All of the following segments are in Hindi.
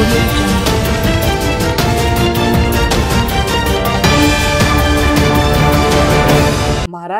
Audio Jungle.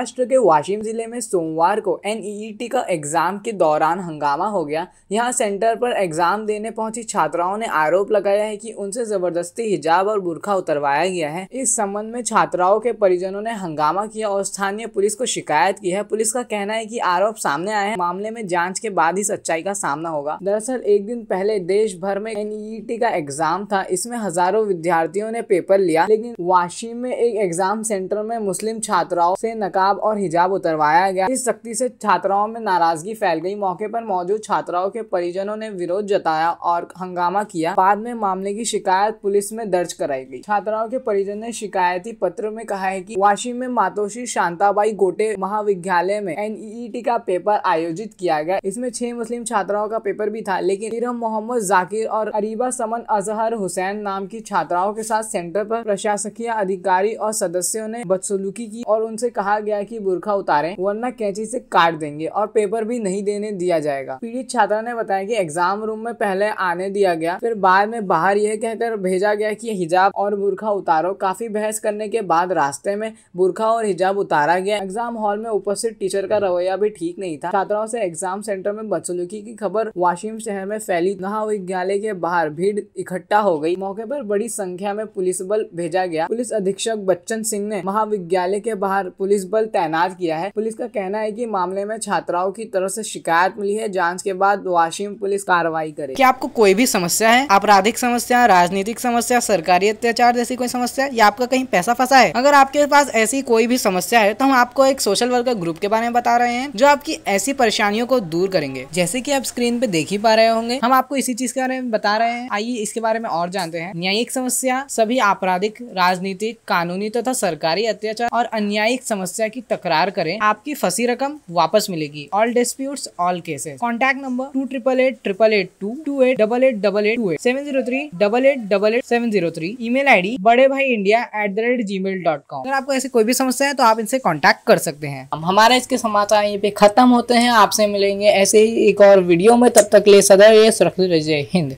महाराष्ट्र के वाशिम ज़िले में सोमवार को एनईईटी का एग्ज़ाम के दौरान हंगामा हो गया। यहाँ सेंटर पर एग्ज़ाम देने पहुँची छात्राओं ने आरोप लगाया है कि उनसे ज़बरदस्ती हिजाब और बुरखा उतरवाया गया है। इस संबंध में छात्राओं के परिजनों ने हंगामा किया और स्थानीय पुलिस को शिकायत की है। पुलिस का कहना है की आरोप सामने आए हैं। मामले में जाँच के बाद ही सच्चाई का सामना होगा। दरअसल, एक दिन पहले देश भर में एनईईटी का एग्ज़ाम था। इसमें हज़ारों विद्यार्थियों ने पेपर लिया, लेकिन वाशिम में एक एग्ज़ाम सेंटर में मुस्लिम छात्राओं से नकाब और हिजाब उतरवाया गया। इस सख्ती से छात्राओं में नाराज़गी फैल गई। मौके पर मौजूद छात्राओं के परिजनों ने विरोध जताया और हंगामा किया। बाद में मामले की शिकायत पुलिस में दर्ज कराई गई। छात्राओं के परिजन ने शिकायती पत्र में कहा है कि वाशी में मातोश्री शांताबाई गोटे महाविद्यालय में एनईईटी का पेपर आयोजित किया गया। इसमें छह मुस्लिम छात्राओं का पेपर भी था, लेकिन इरम मोहम्मद जाकिर और अरीबा समन अजहर हुसैन नाम की छात्राओं के साथ सेंटर पर प्रशासकीय अधिकारी और सदस्यों ने बदसलूकी की और उनसे कहा गया कि बुरखा उतारें, वरना कैंची से काट देंगे और पेपर भी नहीं देने दिया जाएगा। पीड़ित छात्रा ने बताया कि एग्ज़ाम रूम में पहले आने दिया गया, फिर बाद में बाहर यह कहकर भेजा गया कि हिजाब और बुरखा उतारो। काफ़ी बहस करने के बाद रास्ते में बुरखा और हिजाब उतारा गया। एग्ज़ाम हॉल में उपस्थित टीचर का रवैया भी ठीक नहीं था। छात्राओं से एग्ज़ाम सेंटर में बदसलूकी की खबर वाशिम शहर में फैली। महाविद्यालय के बाहर भीड़ इकट्ठा हो गई। मौके पर बड़ी संख्या में पुलिस बल भेजा गया। पुलिस अधीक्षक बच्चन सिंह ने महाविद्यालय के बाहर पुलिस बल तैनात किया है। पुलिस का कहना है कि मामले में छात्राओं की तरफ़ से शिकायत मिली है। जाँच के बाद वाशिम पुलिस कार्रवाई करे। क्या आपको कोई भी समस्या है? आपराधिक समस्या, राजनीतिक समस्या, सरकारी अत्याचार जैसी कोई समस्या या आपका कहीं पैसा फंसा है? अगर आपके पास ऐसी कोई भी समस्या है तो हम आपको एक सोशल वर्कर ग्रुप के बारे में बता रहे हैं, जो आपकी ऐसी परेशानियों को दूर करेंगे। जैसे कि आप स्क्रीन पे देख ही पा रहे होंगे, हम आपको इसी चीज़ के बारे में बता रहे हैं। आइए इसके बारे में और जानते हैं। न्यायिक समस्या, सभी आपराधिक, राजनीतिक, कानूनी तथा सरकारी अत्याचार और अन्यायिक समस्या की तकरार करें, आपकी फंसी रकम वापस मिलेगी। All disputes all cases contact number two triple eight triple eight two two eight double eight double eight two eight seven zero three double eight double eight seven zero three email I D बड़े भाई India at the rate gmail dot com अगर आपको ऐसी कोई भी समस्या है तो आप इनसे कॉन्टैक्ट कर सकते हैं। हम हमारे इसके समाचार यहीं पे खत्म होते हैं। आपसे मिलेंगे ऐसे ही एक और वीडियो में। तब तक ले सदैव ये सुरक्षित रहिए। हिंद।